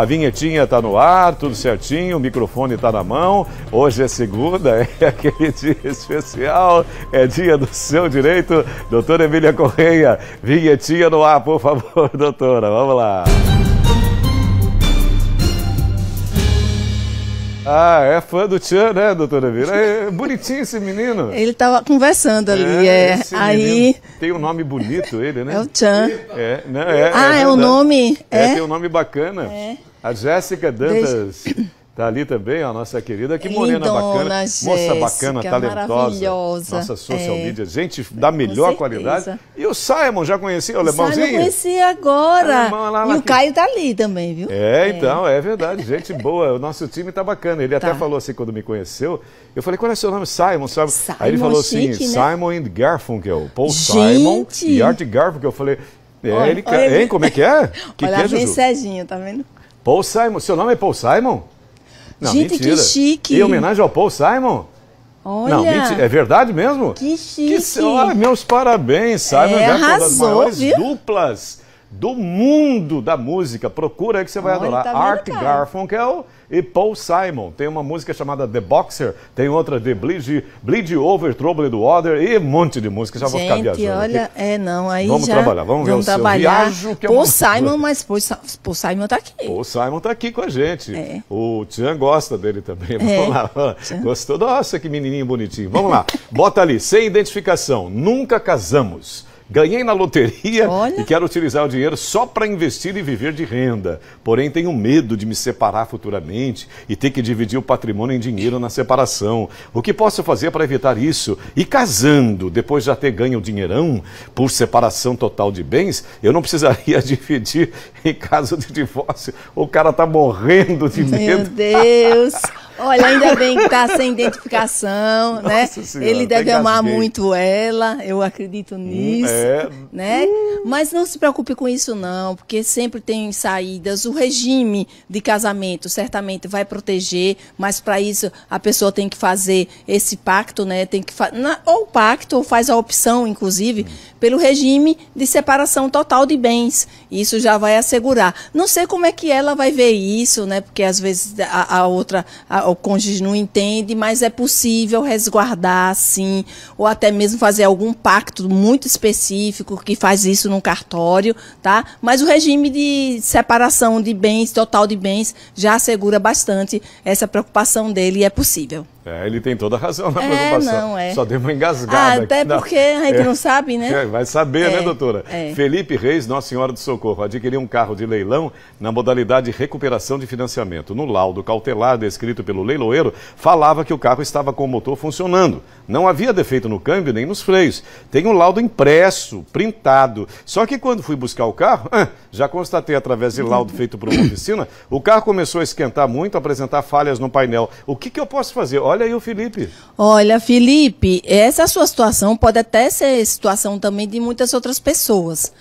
A vinhetinha tá no ar, tudo certinho, o microfone tá na mão. Hoje é segunda, é aquele dia especial, é dia do seu direito. Doutora Emília Correia, vinhetinha no ar, por favor, doutora. Vamos lá. Ah, é fã do Tchan, né, doutora Vira? É bonitinho esse menino. Ele estava conversando ali, é. é. Aí. Tem um nome bonito ele, né? É o Tchan. É, né? É, ah, é, é o nome? É, é, tem um nome bacana. É. A Jéssica Dantas. Desde... Tá ali também a nossa querida, que morena Lindona, bacana, Jéssica, moça bacana, talentosa, nossa social é. media, gente da melhor qualidade. E o Simon, já conhecia o alemãozinho? Eu conheci agora. Alemão, lá, lá, e o Caio tá ali também, viu? É, é, então, é verdade, gente boa, o nosso time tá bacana. Ele tá. até falou assim quando me conheceu, eu falei, qual é o seu nome? Simon, sabe? Simon Aí ele falou assim, chique, né? Simon and Garfunkel, Paul gente. Simon e Art Garfunkel. Eu falei, é, Olha, ele, olha hein, como é que é? Que Olha que é, bem Juju? Tá vendo? Paul Simon, seu nome é Paul Simon? Não, Gente, mentira. que chique. Em homenagem ao Paul Simon? Olha. Não, mentira. É verdade mesmo? Que chique. Que, olha, meus parabéns, Simon. É, é uma das arrasou, maiores viu? duplas do mundo da música. Procura aí que você vai Olha, adorar. tá Art cara? Garfunkel e Paul Simon. Tem uma música chamada The Boxer, tem outra de Bleed, Bleed Over, Troubled Water e um monte de música. Já vou ficar viajando olha, aqui. é não, aí Vamos já trabalhar, vamos ver o seu trabalhar. viajo, que é Paul uma- Simon, mas Paul, Paul Simon tá aqui. O Simon tá aqui com a gente. É. O Tian gosta dele também. Vamos É. lá. Gostou? Nossa, que menininho bonitinho. Vamos lá. Bota ali, sem identificação. Nunca casamos. Ganhei na loteria Olha. e quero utilizar o dinheiro só para investir e viver de renda. Porém, tenho medo de me separar futuramente e ter que dividir o patrimônio em dinheiro na separação. O que posso fazer para evitar isso? E casando, depois de já ter ganho o dinheirão por separação total de bens, eu não precisaria dividir em caso de divórcio. O cara tá morrendo de Meu medo. Deus! Olha, ainda bem que tá sem identificação, né? Senhora, Ele deve amar gasguei. muito ela, eu acredito nisso, é. né? Mas não se preocupe com isso não, porque sempre tem saídas. O regime de casamento certamente vai proteger, mas para isso a pessoa tem que fazer esse pacto, né? Tem que na- ou pacto ou faz a opção, inclusive, pelo regime de separação total de bens. Isso já vai assegurar. Não sei como é que ela vai ver isso, né? Porque às vezes a, a outra, a- o cônjuge não entende, mas é possível resguardar, sim, ou até mesmo fazer algum pacto muito específico que faz isso num cartório, tá? Mas o regime de separação de bens, total de bens, já assegura bastante essa preocupação dele e é possível. É, ele tem toda a razão na É, preocupação. não, é. Só deu uma Ah, engasgada. até aqui. Não. porque a gente não sabe, né? É, vai saber, né, É, doutora? é. Felipe Reis, Nossa Senhora do Socorro, adquiriu um carro de leilão na modalidade recuperação de financiamento. No laudo cautelar descrito pelo leiloeiro, falava que o carro estava com o motor funcionando. Não havia defeito no câmbio nem nos freios. Tem um laudo impresso, printado. Só que quando fui buscar o carro, ah, já constatei através de laudo feito por uma oficina, o carro começou a esquentar muito, apresentar falhas no painel. O que, que eu posso fazer? Olha aí o Felipe. Olha, Felipe, essa sua situação pode até ser situação também de muitas outras pessoas.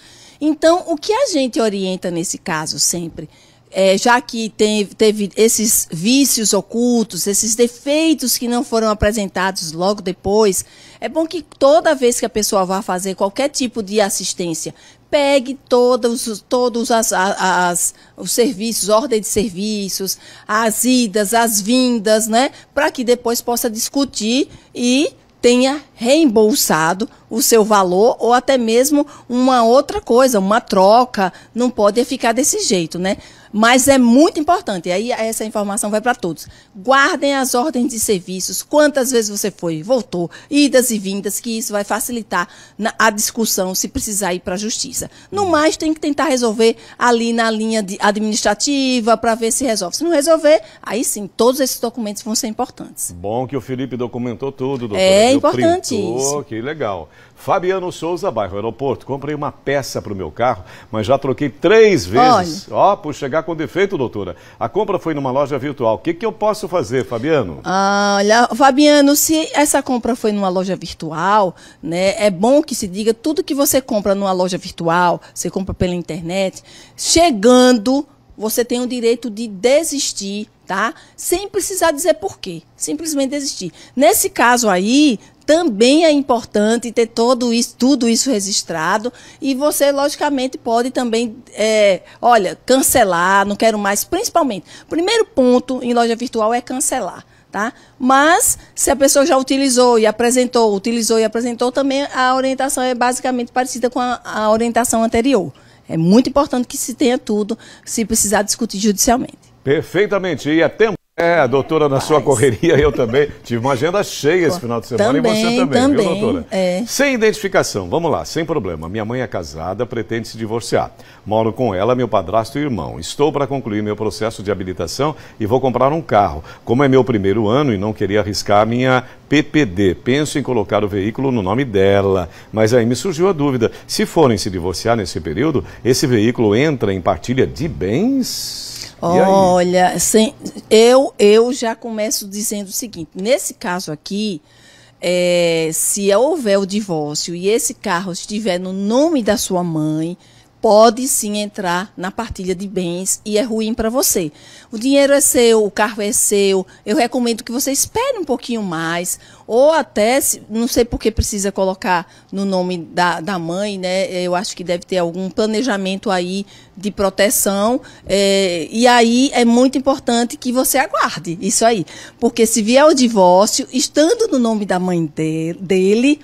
Então, o que a gente orienta nesse caso sempre? É, já que tem- teve esses vícios ocultos, esses defeitos que não foram apresentados logo depois, é bom que toda vez que a pessoa vá fazer qualquer tipo de assistência, pegue todos, os- todos as, as- os serviços, ordem de serviços, as idas, as vindas, né? Para que depois possa discutir e tenha reembolsado o seu valor ou até mesmo uma outra coisa, uma troca. Não pode ficar desse jeito, né? Mas é muito importante, aí essa informação vai para todos. Guardem as ordens de serviços, quantas vezes você foi voltou, idas e vindas, que isso vai facilitar na- a discussão se precisar ir para a justiça. No mais, tem que tentar resolver ali na linha administrativa para ver se resolve. Se não resolver, aí sim, todos esses documentos vão ser importantes. Bom que o Felipe documentou tudo, doutor. É importante Printou, isso. Que legal. Fabiano Souza, bairro Aeroporto. Comprei uma peça para o meu carro, mas já troquei três vezes. Ó, por chegar com defeito, doutora. A compra foi numa loja virtual. O que, que eu posso fazer, Fabiano? Ah, olha, Fabiano, se essa compra foi numa loja virtual, né, é bom que se diga tudo que você compra numa loja virtual, você compra pela internet, chegando, você tem o direito de desistir, tá? Sem precisar dizer por quê. Simplesmente desistir. Nesse caso aí, também é importante ter todo isso, tudo isso registrado. E você, logicamente, pode também, é, olha, cancelar, não quero mais. Principalmente, primeiro ponto em loja virtual é cancelar. Tá? Mas, se a pessoa já utilizou e apresentou, utilizou e apresentou, também a orientação é basicamente parecida com a, a orientação anterior. É muito importante que se tenha tudo, se precisar discutir judicialmente. Perfeitamente. E é tempo. É, a doutora na sua correria, eu também. Tive uma agenda cheia esse final de semana também, e você também, também, viu, doutora? É. Sem identificação, vamos lá, sem problema. Minha mãe é casada, pretende se divorciar. Moro com ela, meu padrasto e irmão. Estou para concluir meu processo de habilitação e vou comprar um carro. Como é meu primeiro ano e não queria arriscar minha PPD, penso em colocar o veículo no nome dela. Mas aí me surgiu a dúvida: se forem se divorciar nesse período, esse veículo entra em partilha de bens? Olha, sem, eu, eu já começo dizendo o seguinte: nesse caso aqui, é, se houver o divórcio e esse carro estiver no nome da sua mãe, pode sim entrar na partilha de bens e é ruim para você. O dinheiro é seu, o carro é seu. Eu recomendo que você espere um pouquinho mais, ou até, não sei por que precisa colocar no nome da, da mãe, né? Eu acho que deve ter algum planejamento aí de proteção. É, e aí é muito importante que você aguarde isso aí. Porque se vier o divórcio, estando no nome da mãe de, dele,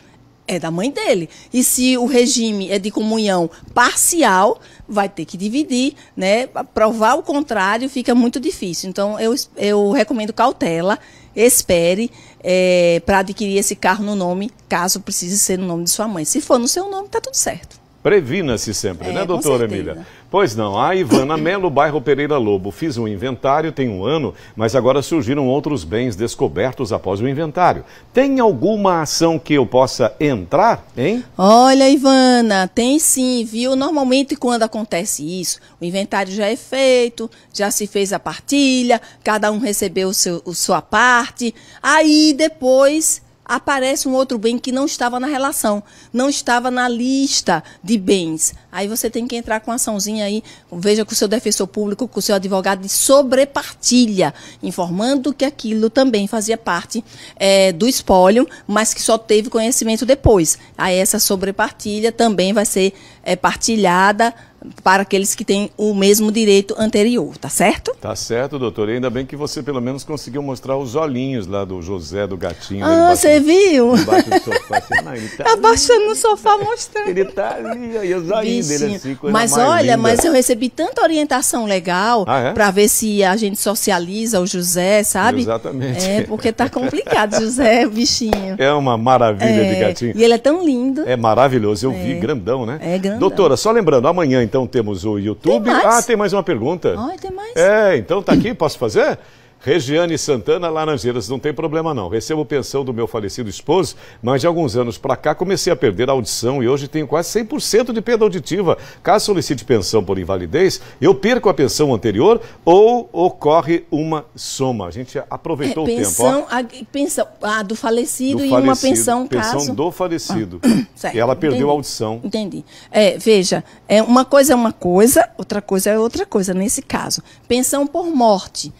é da mãe dele. E se o regime é de comunhão parcial, vai ter que dividir, né? Provar o contrário fica muito difícil. Então, eu, eu recomendo cautela, espere é, para adquirir esse carro no nome, caso precise ser no nome de sua mãe. Se for no seu nome, está tudo certo. Previna-se sempre, é, né, doutora Emília? Pois não, a Ivana Melo, bairro Pereira Lobo. Fiz um inventário tem um ano, mas agora surgiram outros bens descobertos após o inventário. Tem alguma ação que eu possa entrar, hein? Olha, Ivana, tem sim, viu? Normalmente quando acontece isso, o inventário já é feito, já se fez a partilha, cada um recebeu o seu, a sua parte, aí depois aparece um outro bem que não estava na relação, não estava na lista de bens. Aí você tem que entrar com uma açãozinha aí, veja com o seu defensor público, com o seu advogado de sobrepartilha, informando que aquilo também fazia parte é, do espólio, mas que só teve conhecimento depois. Aí essa sobrepartilha também vai ser é, partilhada para aqueles que têm o mesmo direito anterior, tá certo? Tá certo, doutor. E ainda bem que você pelo menos conseguiu mostrar os olhinhos lá do José do gatinho. Ah, você viu? Embaixo do sofá. Assim, não, ele tá Abaixando no sofá mostrando. Ele tá ali, aí os olhinhos dele assim, coisa Mas mais olha, linda. mas eu recebi tanta orientação legal Ah, é? para ver se a gente socializa o José, sabe? Exatamente. É, porque tá complicado, José, o bichinho. É uma maravilha de É, gatinho. E ele é tão lindo. É maravilhoso, eu vi, grandão, né? É, grandão. Doutora, só lembrando, amanhã então temos o YouTube. Tem mais? Ah, tem mais uma pergunta. Ai, tem mais? É, então tá aqui, posso fazer? Regiane Santana, Laranjeiras, não tem problema não. Recebo pensão do meu falecido esposo, mas de alguns anos para cá comecei a perder a audição e hoje tenho quase 100% de perda auditiva. Caso solicite pensão por invalidez, eu perco a pensão anterior ou ocorre uma soma. A gente aproveitou o tempo, pensão, ó. a, pensão a do falecido Do e uma pensão, pensão caso. do falecido. Certo, e ela perdeu entendi. a audição. Entendi. É, veja, é, uma coisa é uma coisa, outra coisa é outra coisa nesse caso. Pensão por morte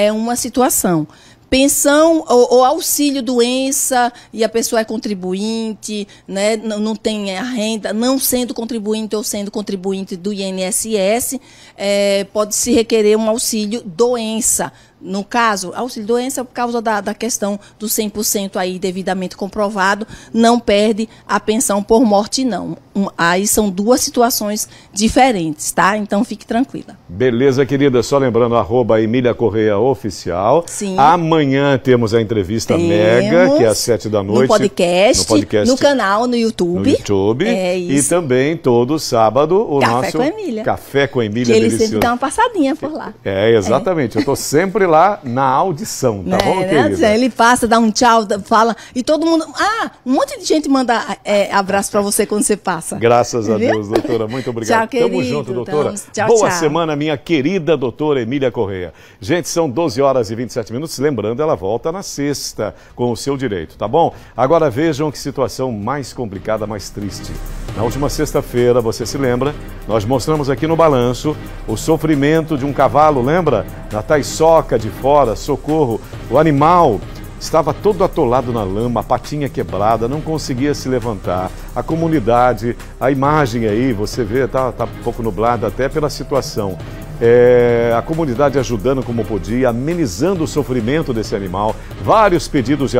é uma situação. Pensão ou, ou auxílio doença e a pessoa é contribuinte, né, não, não tem a renda, não sendo contribuinte ou sendo contribuinte do INSS, é, pode se requerer um auxílio doença. No caso, auxílio doença, por causa da, da questão do 100% aí devidamente comprovado, não perde a pensão por morte, não. Um, aí são duas situações diferentes, tá? Então fique tranquila. Beleza, querida. Só lembrando, arroba Emília Correia Oficial. Sim. Amanhã temos a entrevista mega, Temos que é às sete da noite. No podcast, No podcast. no canal, no no YouTube. YouTube. É E isso. também todo sábado o Café nosso com Emília. Café com que Emília ele delicioso. sempre dá uma passadinha por lá. É, exatamente. Eu tô sempre lá na audição, tá Né, bom, né, querida? Ele passa, dá um tchau, fala. E todo mundo. Ah, um monte de gente manda é, abraço pra você quando você passa. Graças a Viu? Deus, doutora. Muito obrigado. Tchau, Tamo querido. junto, doutora. Tamo- tchau, Boa tchau. semana, minha querida doutora Emília Correia. Gente, são 12 horas e 27 minutos. Lembrando, ela volta na sexta com o seu direito, tá bom? Agora vejam que situação mais complicada, mais triste. Na última sexta-feira, você se lembra, nós mostramos aqui no balanço o sofrimento de um cavalo, lembra? Na taiçoca de fora, socorro, o animal estava todo atolado na lama, a patinha quebrada, não conseguia se levantar. A comunidade, a imagem aí, você vê, tá, tá um pouco nublada até pela situação. É, a comunidade ajudando como podia, amenizando o sofrimento desse animal, vários pedidos de